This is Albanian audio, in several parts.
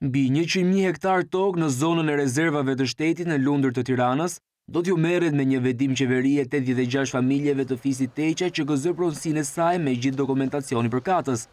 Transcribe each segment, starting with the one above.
Mbi njëqind mijë hektarë tokë në zonën e rezervave të shtetit në Lundër të Tiranës do t'ju merret me një vendim qeverie tetëdhjetë e gjashtë familjeve të fisit Teqa që gëzojnë pronësinë e saj me gjithë dokumentacionin përkatës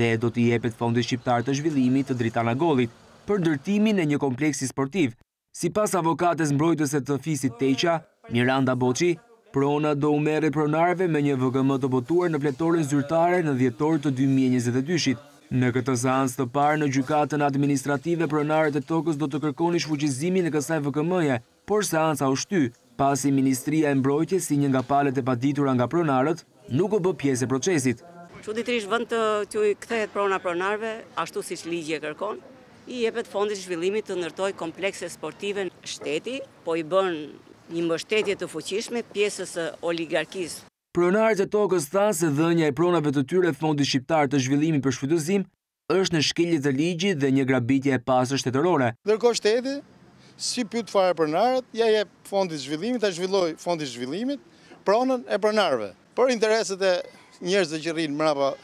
dhe do t'i jepet Fondit Shqiptar të Zhvillimit të Dritan Agollit për ndërtimin e një kompleksi sportiv Sipas avokates mbrojtëse të Fisit Teqa, Miranda Boçi, prona do u merret pronarëve me një VKM të botuar në fletoren zyrtare në dhjetor të dy mijë e njëzet e dyshit. Në këtë seancë të parë në Gjykatën Administrative pronarët e tokës do të kërkonin shfuqizimin e kësaj VKM-je, por seanca u shty, pasi Ministria e Mbrojtjes si një nga palët e paditura nga pronarët, Nuk u bë pjesë e procesit. Çuditërisht vënd të t'u kthehet prona pronarëve ashtu siç ligji e kërkon, i jepet Fondit të Zhvillimit të ndërtojë komplekse sportive. Shteti po i bën një mbështetje të fuqishme pjesës së oligarkisë. Pronarët e tokës thanë se dhënia e pronave të tyre Fondit Shqiptar të Zhvillimit për shfrytëzim, Është në shkelje të ligjit dhe një grabitje e pastër shtetërore. Ndërkohë shteti s'i pyet fare pronarët, ia jep Fondit Zhvillimit ta zhvillojë Fondi Zhvillimit pronën e pronarëve. Për interesat e njerëzve që rrinë mbrapa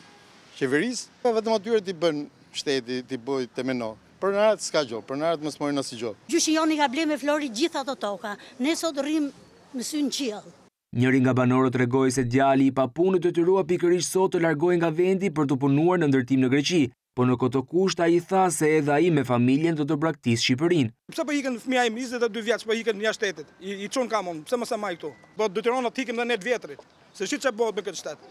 qeverisë, vetëm atyre t'i bën shteti, t'i bëjë te meno. Pronarët s'ka gjo, pronarët mos marrin asgjë. Gjyshi jonë i ka ble me flori gjithë ato toka. Ne sot rrimë me sy në qiell. Njëri nga banorët tregoi se djali i papunë u detyrua pikërisht sot të largohej nga vendi për të punuar në ndërtim në Greqi, por në këto kushte ai tha se edhe ai me familjen do të braktisë Shqipërinë. Pse po ikën fëmija im njëzet e dy vjeç po ikën jashtë shtetit një çun kam unë pse mos e maj këtu po detyrohemi të ikim dhe ne të vjetrit se shih ç'bëhet në këtë shtet.